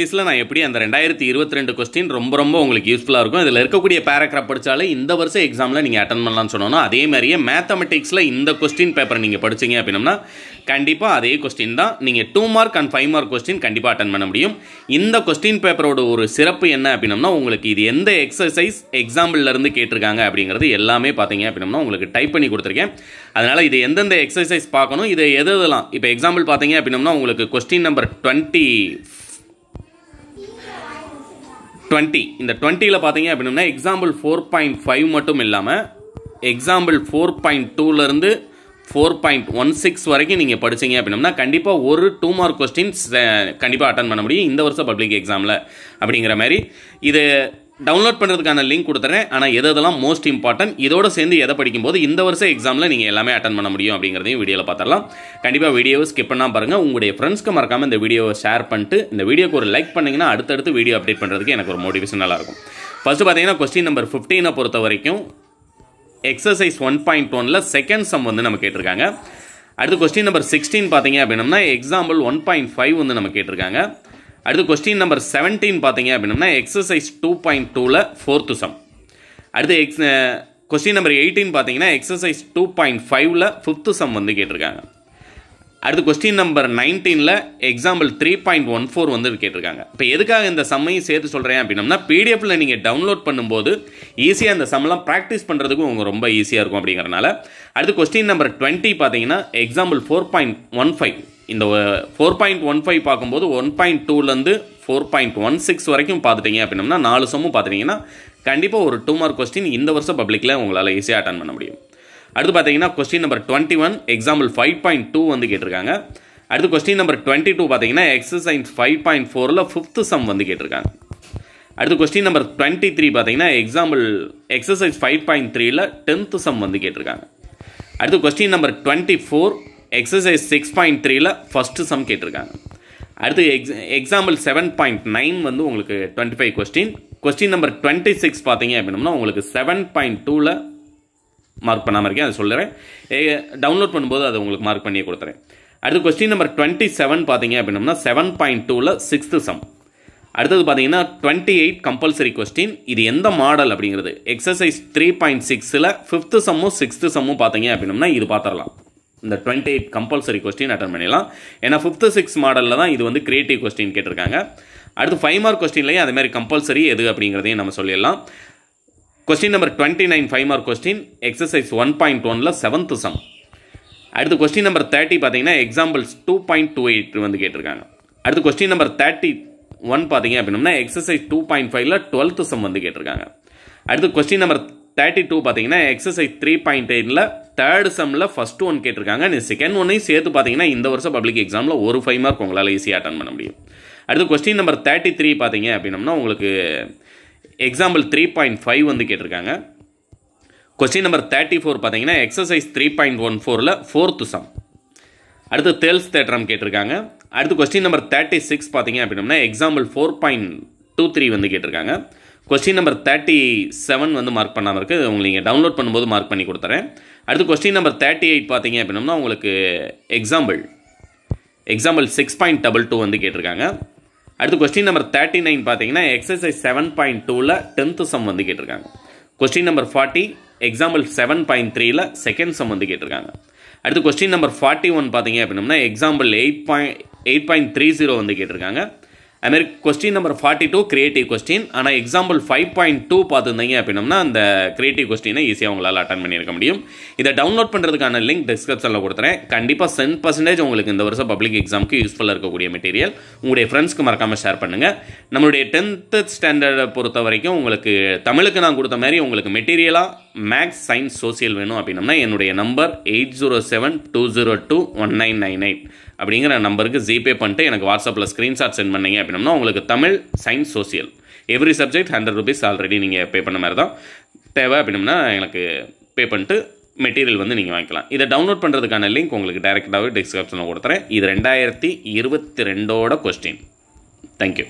ப்ளீஸில் நான் எப்படி அந்த ரெண்டாயிரத்தி இருபத்தி ரெண்டு கொஸ்டின் ரொம்ப ரொம்ப உங்களுக்கு யூஸ்ஃபுல்லாக இருக்கும். இதில் இருக்கக்கூடிய பேராகிராஃப் படித்தாலே இந்த வருஷம் எக்ஸாமில் நீங்கள் அட்டன் பண்ணலாம்னு சொன்னோன்னா அதே மாதிரியே மேத்தமெட்டிக்ஸில் இந்த கொஸ்டின் பேப்பர் நீங்கள் படிச்சீங்க அப்படின்னா கண்டிப்பாக அதே கொஸ்டின் தான். நீங்கள் two mark and five mark question கண்டிப்பாக அட்டன் பண்ண முடியும். இந்த கொஸ்டின் பேப்பரோட ஒரு சிறப்பு என்ன அப்படின்னம்னா உங்களுக்கு இது எந்த எக்ஸசைஸ் எக்ஸாம்பிள்லேருந்து கேட்டிருக்காங்க அப்படிங்கிறது எல்லாமே பார்த்தீங்க அப்படின்னா உங்களுக்கு டைப் பண்ணி கொடுத்துருக்கேன். அதனால் இது எந்தெந்த எக்ஸசைஸ் பார்க்கணும் இதை எது எதெல்லாம்? இப்போ எக்ஸாம்பிள் பார்த்தீங்க அப்படின்னம்னா உங்களுக்கு கொஸ்டின் நம்பர் டுவெண்ட்டி டுவெண்ட்டி இந்த டுவெண்ட்டியில் பார்த்தீங்க அப்படின்னா எக்ஸாம்பிள் ஃபோர் பாயிண்ட் ஃபைவ் மட்டும் இல்லாமல் எக்ஸாம்பிள் ஃபோர் பாயிண்ட் டூலேருந்து ஃபோர் பாயிண்ட் ஒன் சிக்ஸ் வரைக்கும் நீங்கள் படிச்சீங்க அப்படின்னா கண்டிப்பாக ஒரு டூ மார்க் கொஸ்டின்ஸ் கண்டிப்பாக அட்டன் பண்ண முடியும் இந்த வருஷம் பப்ளிக் எக்ஸாமில் அப்படிங்கிற மாதிரி இது டவுன்லோட் பண்ணுறதுக்கான லிங்க் கொடுத்துறேன். ஆனால் எது எதெல்லாம் மோஸ்ட் இம்பார்ட்டன்ட் இதோட சேர்ந்து எதை படிக்கும்போது இந்த வருஷம் எக்ஸாமில் நீங்கள் எல்லாமே அட்டன் பண்ண முடியும் அப்படிங்கிறதையும் வீடியோவில் பார்த்துடலாம். கண்டிப்பாக வீடியோவை ஸ்கிப் பண்ணால் பாருங்கள் உங்களுடைய ஃப்ரெண்ட்ஸ்க்கு மறக்காமல் இந்த வீடியோவை ஷேர் பண்ணிட்டு இந்த வீடியோக்கு ஒரு லைக் பண்ணிங்கன்னா அடுத்தடுத்து வீடியோ அப்டேட் பண்ணுறதுக்கு எனக்கு ஒரு மோட்டிவேஷன் நல்லாயிருக்கும். ஃபஸ்ட்டு பார்த்தீங்கன்னா கொஸ்டின் நம்பர் ஃபிஃப்டீனை பொறுத்த வரைக்கும் எக்ஸசைஸ் ஒன் பாயிண்ட் ஒனில் செகண்ட் சம் வந்து நம்ம கேட்டிருக்காங்க. அடுத்து கொஸ்டின் நம்பர் சிக்ஸ்டீன் பார்த்தீங்க அப்படின்னம்னா எக்ஸாம்பிள் ஒன் பாயிண்ட் ஃபைவ் வந்து நம்ம கேட்டிருக்காங்க. அடுத்து கொஸ்டின் நம்பர் செவன்டீன் பார்த்தீங்க அப்படின்னா எக்ஸசைஸ் டூ பாயிண்ட் டூவில் ஃபோர்த்து சம் அடுத்து எக்ஸ் கொஸ்டின் நம்பர் எயிட்டீன் பார்த்தீங்கன்னா எக்ஸசைஸ் டூ பாயிண்ட் ஃபைவ்ல ஃபிஃப்த்து சம் வந்து கேட்டிருக்காங்க. அடுத்து கொஸ்டின் நம்பர் நைன்டீனில் example three point one four வந்து கேட்டிருக்காங்க. இப்போ எதுக்காக இந்த சம்மையும் சேர்த்து சொல்கிறேன் அப்படின்னம்னா பிடிஎஃப்பில் நீங்கள் டவுன்லோட் பண்ணும்போது ஈஸியாக இந்த சம்லாம் ப்ராக்டிஸ் பண்ணுறதுக்கும் உங்களுக்கு ரொம்ப ஈஸியாக இருக்கும் அப்படிங்கிறனால அடுத்து கொஸ்டின் நம்பர் டுவெண்ட்டி பார்த்தீங்கன்னா example four point one five இந்த ஃபோர் பாயிண்ட் ஒன் ஃபைவ் பார்க்கும்போது ஒன் பாயிண்ட் டூலேருந்து ஃபோர் பாயிண்ட் ஒன் சிக்ஸ் வரைக்கும் பார்த்துட்டீங்க அப்படின்னா நாலு சம்மும் பார்த்துட்டிங்கன்னா கண்டிப்பாக ஒரு டூ மார்க் கொஸ்டின் இந்த வருஷம் பப்ளிக்கில் உங்களால் ஈஸியாக அட்டன் பண்ண முடியும். அடுத்து பார்த்தீங்கன்னா question number twenty one example five point two வந்து கேட்டிருக்காங்க. அடுத்து கொஸ்டின் நம்பர் டுவெண்ட்டி டூ பார்த்தீங்கன்னா எக்ஸசைஸ் ஃபைவ் பாயிண்ட் ஃபோரில் ஃபிஃப்த்து சம் வந்து கேட்டிருக்காங்க. அடுத்து கொஸ்டின் நம்பர் டுவெண்ட்டி த்ரீ பார்த்தீங்கன்னா எக்ஸாம்பிள் எக்ஸசைஸ் ஃபைவ் பாயிண்ட் த்ரீல டென்த்து சம் வந்து கேட்டிருக்காங்க. அடுத்து question number twenty four exercise six point த்ரீல ஃபஸ்ட்டு சம் கேட்டிருக்காங்க. அடுத்து ex example seven point nine வந்து உங்களுக்கு twenty five question question number twenty six பார்த்தீங்க அப்படின்னோம்னா உங்களுக்கு செவன் பாயிண்ட் டூவில் மார்க் பண்ணாமல் இருக்கேன் அதை சொல்லுறேன். டவுன்லோட் பண்ணும்போது அதை உங்களுக்கு மார்க் பண்ணியே கொடுத்துறேன். அடுத்து கொஸ்டின் நம்பர் டுவெண்ட்டி செவன் பார்த்தீங்க அப்படின்னோம்னா செவன் பாயிண்ட் டூவில் சிக்ஸ்த்து சம் அடுத்தது பார்த்தீங்கன்னா டுவெண்ட்டி எயிட் கம்பல்சரி கொஸ்டின் இது எந்த மாடல் அப்படிங்கிறது? எக்ஸசைஸ் த்ரீ பாயிண்ட் சிக்ஸில் ஃபிஃப்த்து சம்மும் சிக்ஸ்த்து சம்மும் பார்த்தீங்க அப்படின்னம்னா இது பார்த்துடலாம். இந்த twenty eight compulsory question attend பண்ணிடலாம். ஏன்னா ஃபிஃப்த்து சிக்ஸ் மாடலில் தான் இது வந்து கிரியேட்டிவ் கொஸ்டின் கேட்டிருக்காங்க. அடுத்து ஃபைவ் மார்க் கொஸ்டின்லேயும் அதே மாதிரி கம்பல்சரி எது அப்படிங்கிறதையும் நம்ம சொல்லிடலாம். Question number twenty nine five mark question exercise one point ஒனில் செவன்த்து சம் அடுத்து கொஸ்டின் நம்பர் தேர்ட்டி பார்த்தீங்கன்னா examples two point two eight வந்து கேட்டிருக்காங்க. அடுத்து கொஸ்டின் நம்பர் தேர்ட்டி ஒன் பார்த்தீங்க அப்படின்னா எக்ஸசைஸ் டூ பாயிண்ட் ஃபைவ்ல டுவெல்த்து சம் வந்து கேட்டிருக்காங்க. அடுத்து கொஸ்டின் நம்பர் தேர்ட்டி டூ பார்த்தீங்கன்னா எக்ஸசைஸ் த்ரீ பாயிண்ட் எயிட்டில் தேர்ட் செம்மில் ஃபஸ்ட்டு ஒன் கேட்டிருக்காங்க. நீ செகண்ட் ஒன்னையும் சேர்த்து பார்த்தீங்கன்னா இந்த வருஷம் பப்ளிக் எக்ஸாமில் ஒரு ஃபைவ் மார்க் உங்களால் ஈஸியாக அட்டன் பண்ண முடியும். அடுத்து கொஸ்டின் நம்பர் தேர்ட்டி த்ரீ பார்த்தீங்க அப்படின்னம்னா உங்களுக்கு எக்ஸாம்பிள் த்ரீ பாயிண்ட் ஃபைவ் வந்து கேட்டிருக்காங்க. கொஸ்டின் நம்பர் தேர்ட்டி ஃபோர் பார்த்தீங்கன்னா எக்ஸசைஸ் த்ரீ பாயிண்ட் ஒன் ஃபோரில் ஃபோர்த்து சம் அடுத்து தேல்ஸ் தேட்டரம் கேட்டிருக்காங்க. அடுத்து கொஸ்டின் நம்பர் தேர்ட்டி சிக்ஸ் பார்த்தீங்க அப்படின்னம்னா example four point two three வந்து கேட்டிருக்காங்க. கொஸ்டின் நம்பர் தேர்ட்டி செவன் வந்து மார்க் பண்ணாமல் இருக்குது உங்களுக்கு நீங்கள் டவுன்லோட் பண்ணும்போது மார்க் பண்ணி கொடுத்துறேன். அடுத்து கொஸ்டின் நம்பர் தேர்ட்டி எயிட் பார்த்தீங்க அப்படின்னா உங்களுக்கு example example six point double two வந்து கேட்டிருக்காங்க. அடுத்து கொஸ்டின் நம்பர் தேர்ட்டி நைன் பார்த்தீங்கன்னா எக்ஸசைஸ் செவன் பாயிண்ட் டூவில் டென்த்து சம் வந்து கேட்டிருக்காங்க. Question number forty example seven point த்ரீல செகண்ட் சம் வந்து கேட்டிருக்காங்க. அடுத்து கொஸ்டின் நம்பர் ஃபார்ட்டி ஒன் பார்த்தீங்க அப்படின்னா example eight point eight point three zero வந்து கேட்டிருக்காங்க. அதுமாரி question number forty two creative question ஆனால் எக்ஸாம்பிள் ஃபைவ் பாயிண்ட் டூ பார்த்துருந்தீங்க அப்படின்னா அந்த கிரியேட்டிவ் கொஸ்டினை ஈஸியாக உங்களால் அட்டன் பண்ணியிருக்க முடியும். இதை டவுன்லோட் பண்ணுறதுக்கான லிங்க் டிஸ்கிரிப்ஷனில் கொடுத்துறேன். கண்டிப்பாக சென் பர்சன்டேஜ் உங்களுக்கு இந்த வருஷம் பப்ளிக் எக்ஸாமுக்கு யூஸ்ஃபுல்லாக இருக்கக்கூடிய மெட்டீரியல் உங்களுடைய ஃப்ரெண்ட்ஸ்க்கு மறக்காமல் ஷேர் பண்ணுங்கள் நம்மளுடைய டென்த்து ஸ்டாண்டர்டை பொறுத்த வரைக்கும் உங்களுக்கு தமிழுக்கு நான் கொடுத்த மாதிரி உங்களுக்கு மெட்டீரியலாக மேக்ஸ் சயின்ஸ் சோசியல் வேணும் அப்படின்னம்னா என்னுடைய number eight zero seven two zero two one nine nine eight அப்படிங்கிற நம்பருக்கு ஜிபே பண்ணிட்டு எனக்கு வாட்ஸ்அப்பில் ஸ்க்ரீன்ஷாட் சென்ட் பண்ணீங்க அப்படின்னா உங்களுக்கு Tamil science social every subject hundred rupees already நீங்கள் பே பண்ண மாதிரி தான் தேவை அப்படின்னா எனக்கு பே பண்ணிட்டு மெட்டீரியல் வந்து நீங்கள் வாங்கிக்கலாம். இதை டவுன்லோட் பண்ணுறதுக்கான லிங்க் உங்களுக்கு டேரெக்டாகவே டிஸ்கிரிப்ஷனில் கொடுத்துறேன். இது ரெண்டாயிரத்தி இருபத்தி ரெண்டோட கொஸ்டின் தேங்க்யூ